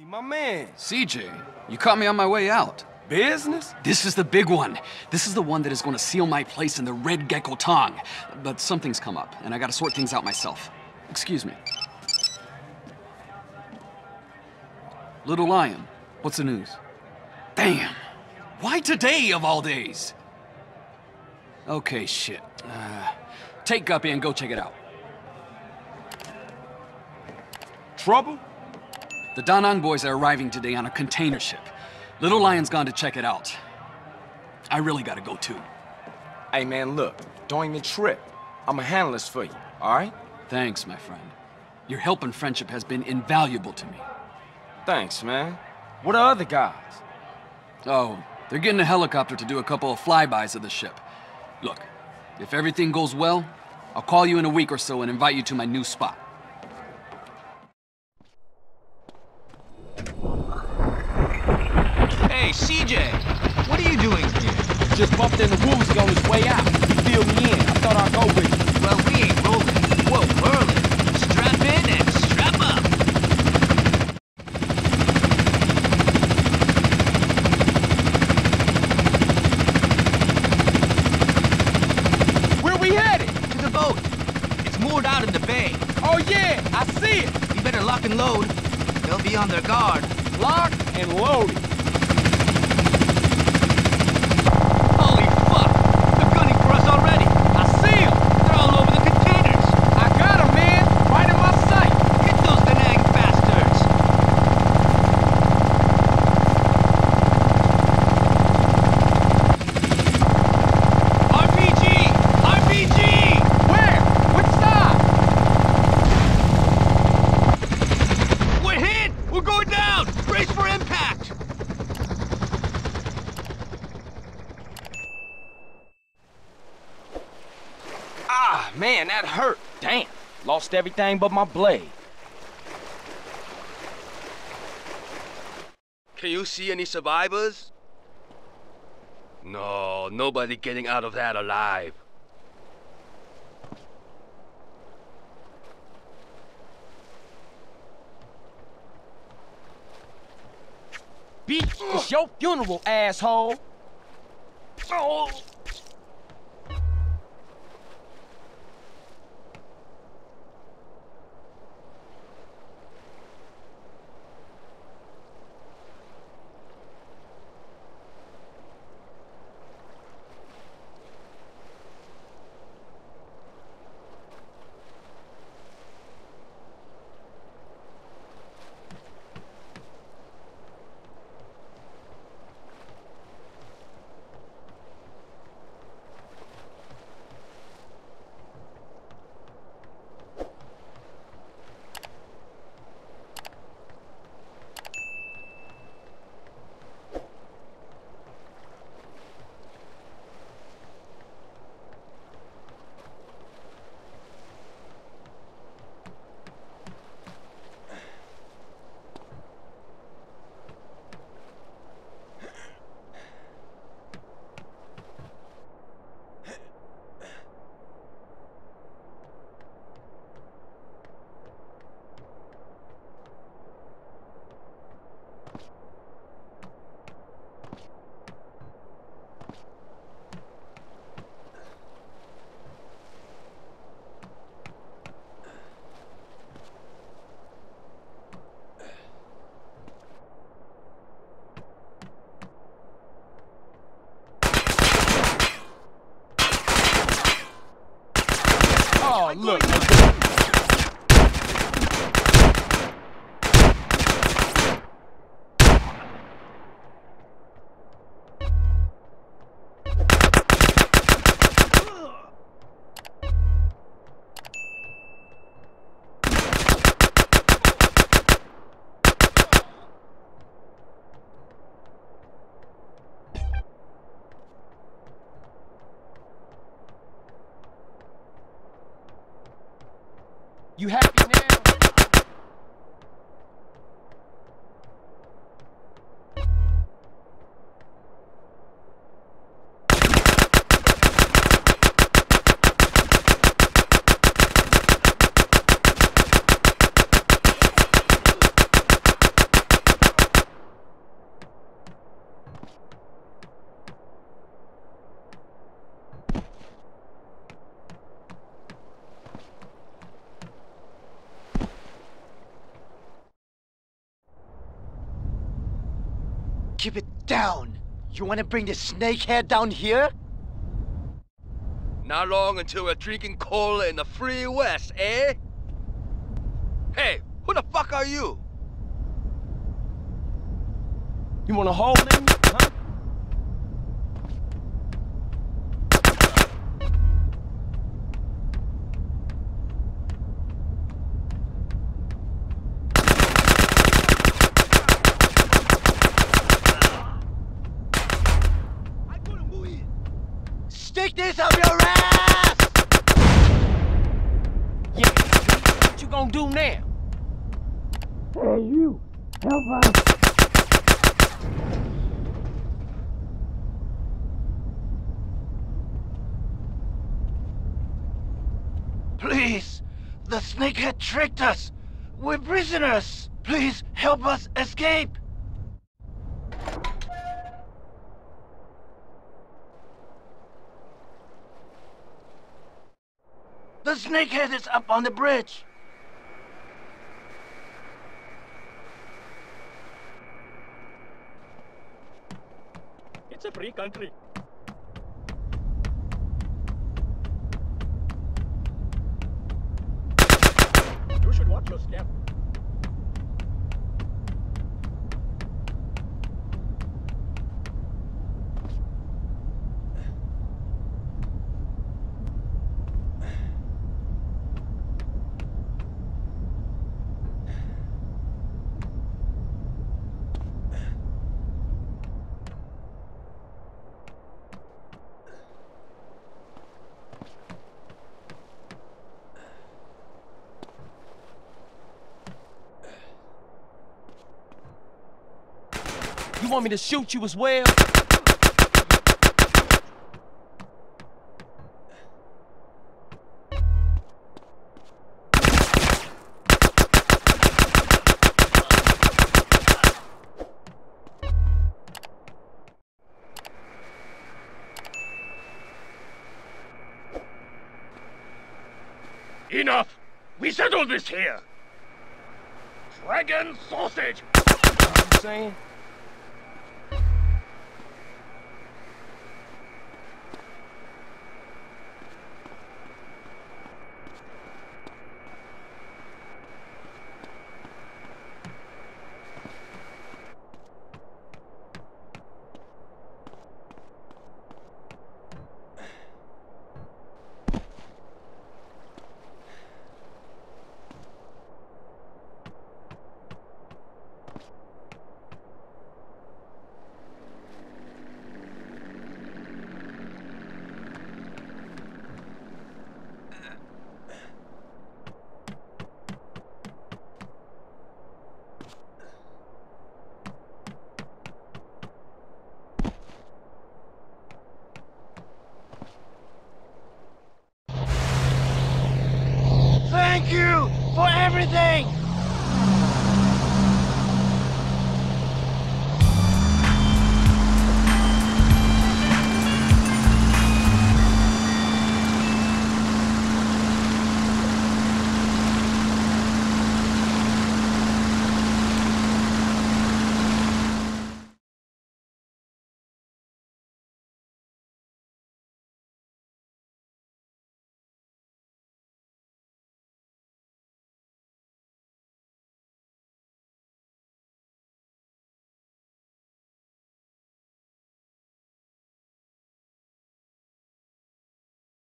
My man. CJ, you caught me on my way out. Business? This is the big one. This is the one that is going to seal my place in the Red Gecko Tong. But something's come up, and I gotta sort things out myself. Excuse me. Little Lion, what's the news? Damn! Why today, of all days? Okay, shit. Uh, take Guppy and go check it out. Trouble? The Da Nang boys are arriving today on a container ship. Little Lion's gone to check it out. I really gotta go too. Hey, man, look. Don't even trip. I'ma handle this for you, all right? Thanks, my friend. Your help and friendship has been invaluable to me. Thanks, man. What are the guys? Oh, they're getting a helicopter to do a couple of flybys of the ship. Look, if everything goes well, I'll call you in a week or so and invite you to my new spot. Hey, CJ, what are you doing here? Just bumped into Woozie on his way out. He filled me in. I thought I'd go with you. Well, we ain't rolling. Whoa, whirling. Strap in and strap up. Where we headed? To the boat. It's moored out in the bay. Oh, yeah, I see it. You better lock and load. They'll be on their guard. Lock and loaded. Holy fuck! They're gunning for us already. I see him. They're all over the containers. I got him, man. Right in my sight. Hit those Da Nang bastards. RPG! RPG! Where? Which side? We're hit! We're going down! Brace for impact! Ah, man, that hurt. Damn. Lost everything but my blade. Can you see any survivors? No, nobody getting out of that alive. Beach, it's your funeral, asshole. Oh! Look. You happy now? Keep it down. You want to bring the snakehead down here? Not long until we're drinking cola in the free west, eh? Hey, who the fuck are you? You wanna hold him? Huh? Stick this up your ass! Yeah. What you gonna do now? Hey, you! Help us! Please! The snakehead tricked us! We're prisoners! Please help us escape! The snakehead is up on the bridge! It's a free country. You should watch your step. You want me to shoot you as well? Enough! We settled this here! Dragon sausage! You know what I'm saying?